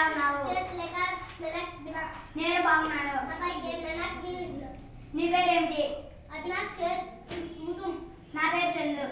ఎలా ఉన్నావు నేను బాగున్నాను నీ పేరేమిటి నా పేరు చందు.